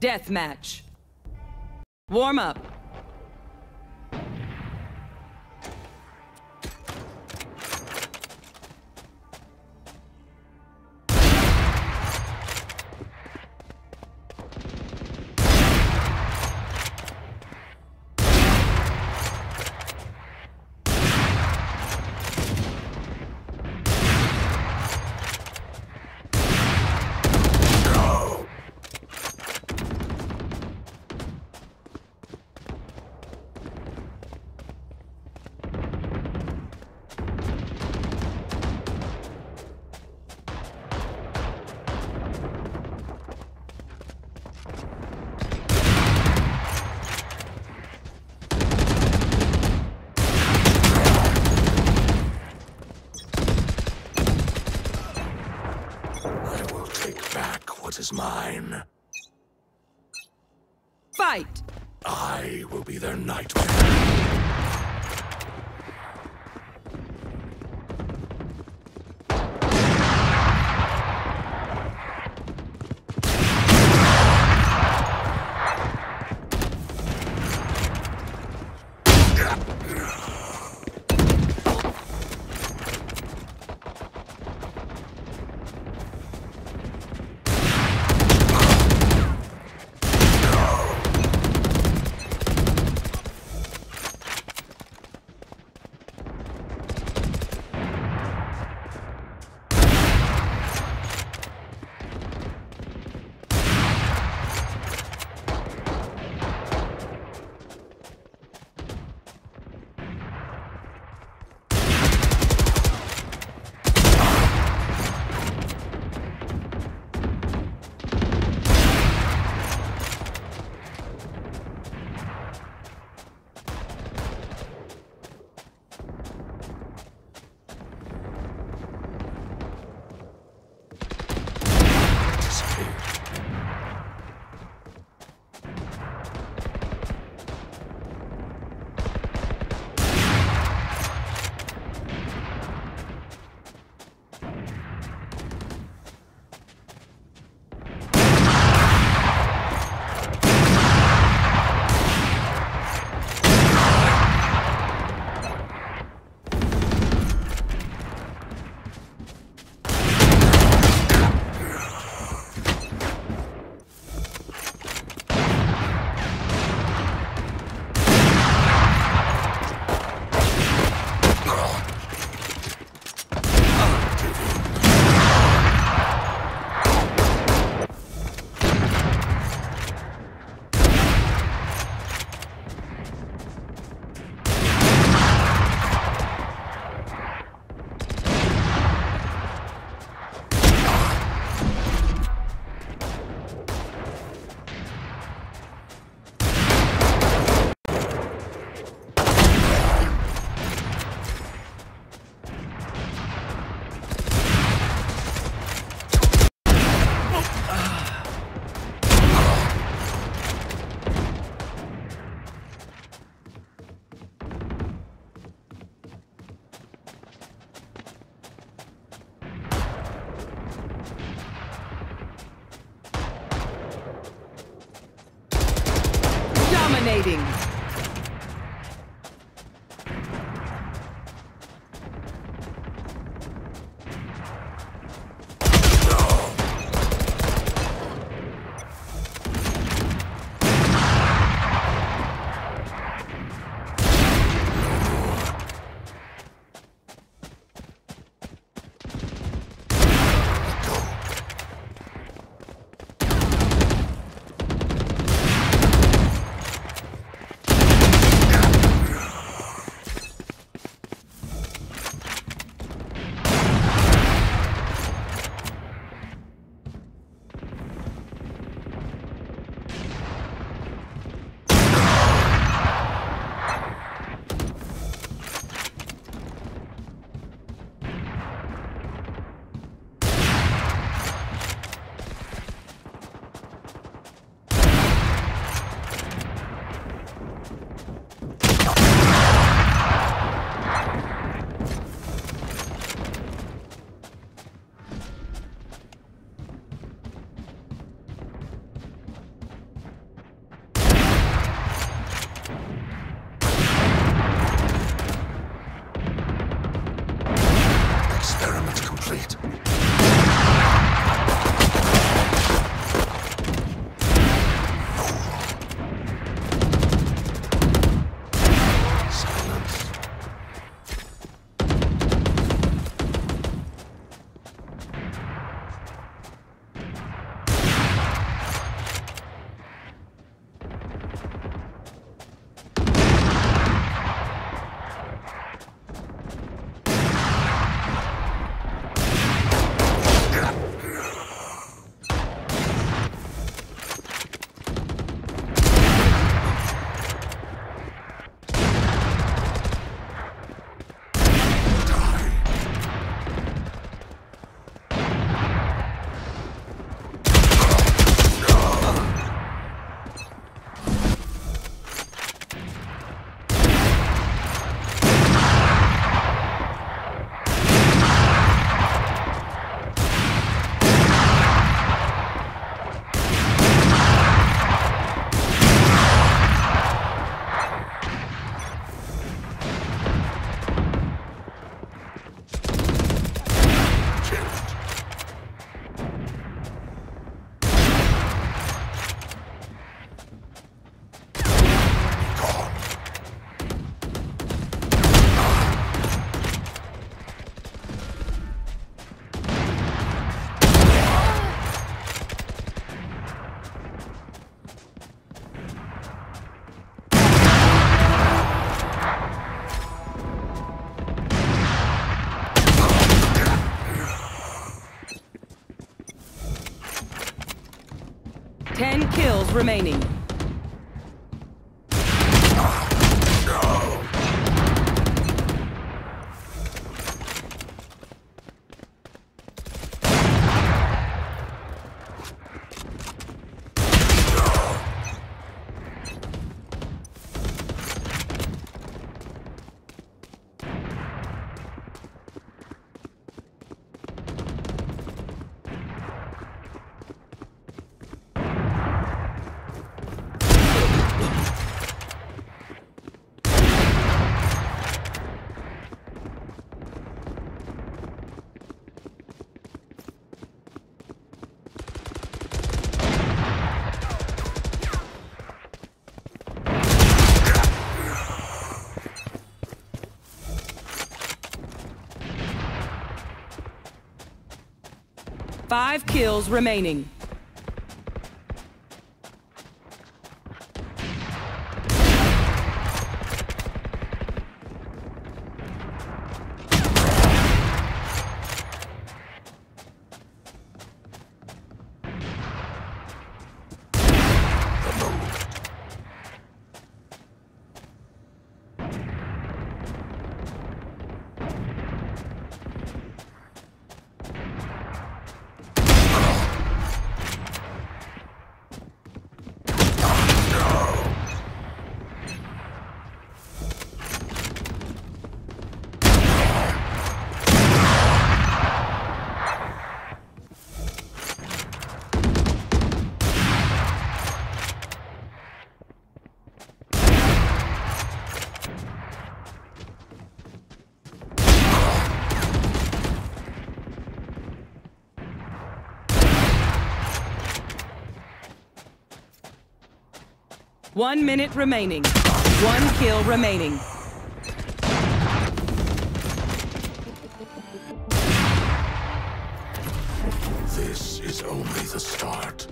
Deathmatch. Warm up. Is mine. Fight! I will be their nightmare. Dominating. Remaining. Five kills remaining. One minute remaining. One kill remaining. This is only the start.